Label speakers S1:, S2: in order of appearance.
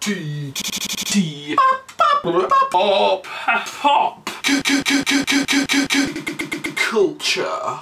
S1: T
S2: T.
S1: pop
S2: Pop.
S1: culture.
S2: Culture.